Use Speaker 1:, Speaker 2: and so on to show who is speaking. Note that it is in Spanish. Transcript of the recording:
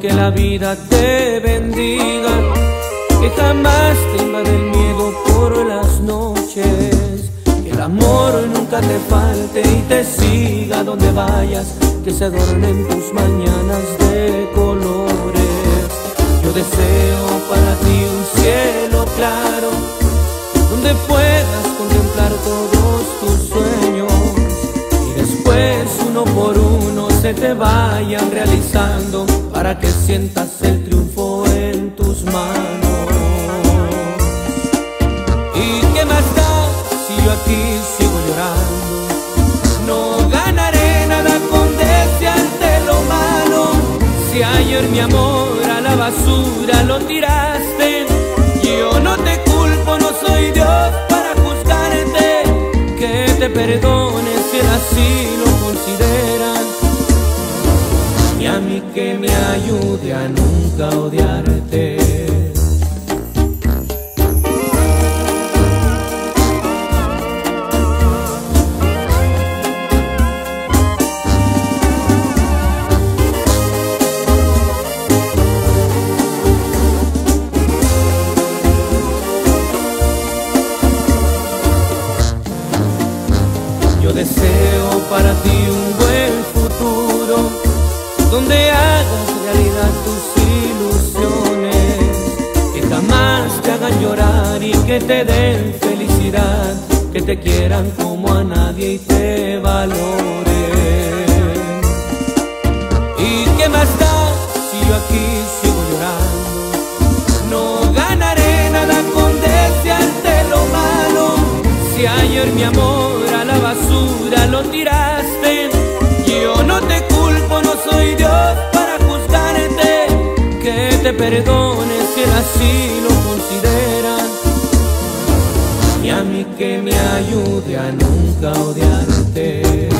Speaker 1: que la vida te bendiga, que jamás te invade el miedo por las noches, que el amor nunca te falte y te siga donde vayas, que se adornen tus mañanas de colores. Yo deseo para ti se te vayan realizando para que sientas el triunfo en tus manos. ¿Y qué más da si yo aquí sigo llorando? No ganaré nada con desearte lo malo. Si ayer mi amor a la basura lo tiraste, yo no te culpo, no soy Dios para juzgarte. Que te perdone si así lo consideran y a mí que me ayude a nunca odiarte. Yo deseo para ti un donde hagas realidad tus ilusiones, que jamás te hagan llorar y que te den felicidad, que te quieran como a nadie y te valoren. ¿Y qué más da si yo aquí sigo llorando? No ganaré nada con desearte lo malo, si ayer mi amor a la basura lo tiraste, te perdone si él así lo considera, y a mí que me ayude a nunca odiar.